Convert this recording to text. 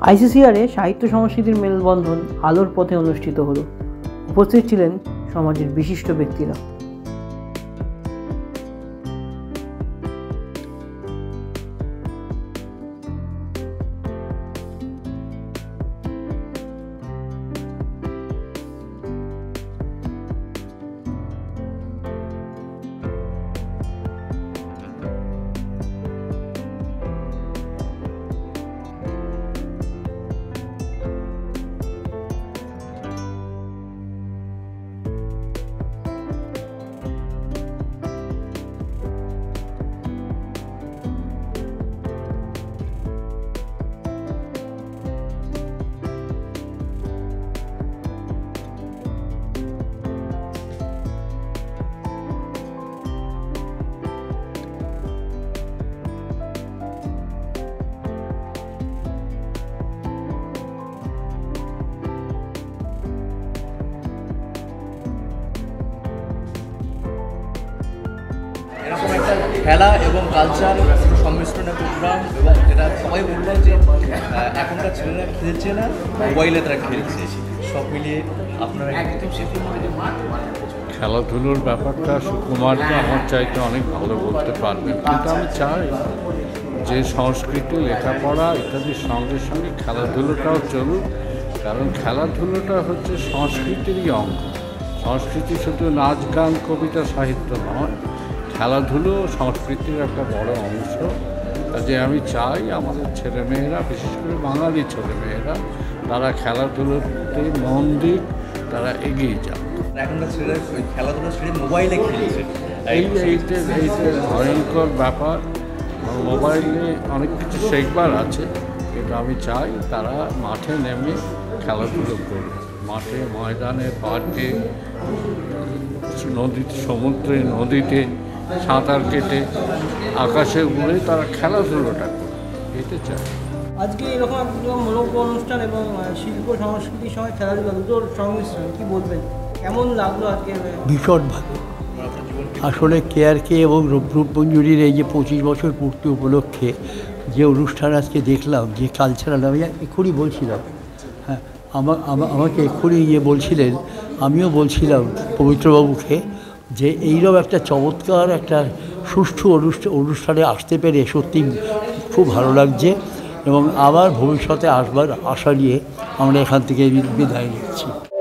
আইসিসিআরে সাহিত্য সংস্কৃতির মেলবন্ধন আলোর পথে অনুষ্ঠিত হলো। উপস্থিত ছিলেন সমাজের বিশিষ্ট ব্যক্তিরা। এরকম একটা খেলা এবং কালচার সংমিশ্রণের প্রোগ্রাম এবং যেটা সবাই বলল যে এখনকার ছেলেরা খেলছে না মোবাইলে তারা খেলছে। সব মিলিয়ে আপনারা একদম খেলাধুলোর ব্যাপারটা সুকুমারকে আমার চাইতে অনেক ভালো বলতে পারবেন কিন্তু আমি চাই যে সংস্কৃতি লেখাপড়া ইত্যাদির সঙ্গে সঙ্গে খেলাধুলোটাও চলুক কারণ খেলাধুলোটা হচ্ছে সংস্কৃতিরই অঙ্গ। সংস্কৃতি শুধু নাচ গান কবিতা সাহিত্য নয় খেলাধুলো সংস্কৃতির একটা বড় অংশ। যে আমি চাই আমাদের ছেলেমেয়েরা বিশেষ করে বাঙালি ছেলেমেয়েরা তারা খেলাধুলোতে মন দিক তারা এগিয়ে যাক। এখনকার ছেলেরা ওই খেলাধুলো ছেড়ে মোবাইলে খেলছে। এই এইটা এইটা ভয়ঙ্কর ব্যাপার মোবাইলে অনেক কিছু শেখবার আছে কিন্তু আমি চাই তারা মাঠে নেমে খেলাধুলো করবে মাঠে ময়দানে পার্কে নদীতে সমুদ্রে নদীতে সাঁতার কেটে আকাশে উড়ে তারা খেলাধুলোটা করবে এটা চাই আজকে এরকম একদম মূলক অনুষ্ঠান এবং শিল্প সংস্কৃতির সঙ্গে খেলাধুলা দুটোর সংমিশ্রণ কি বলবেন? কেমন লাগল আজকে? ভীষণ ভালো। আসলে কেয়ারকে এবং রূপমঞ্জুরির এই যে পঁচিশ বছর পূর্তি উপলক্ষে যে অনুষ্ঠান আজকে দেখলাম যে কালচারাল আমি এক্ষুনি বলছিলাম হ্যাঁ আমা- আমা- আমাকে এক্ষুনি ইয়ে বলছিলেন আমিও বলছিলাম পবিত্রবাবুকে যে এইরকম একটা চমৎকার একটা সুষ্ঠু অনুষ্ঠান অনুষ্ঠানে আসতে পেরে সত্যি খুব ভালো লাগছে এবং আবার ভবিষ্যতে আসবার আশা নিয়ে আমরা এখান থেকে বিদায় নিচ্ছি।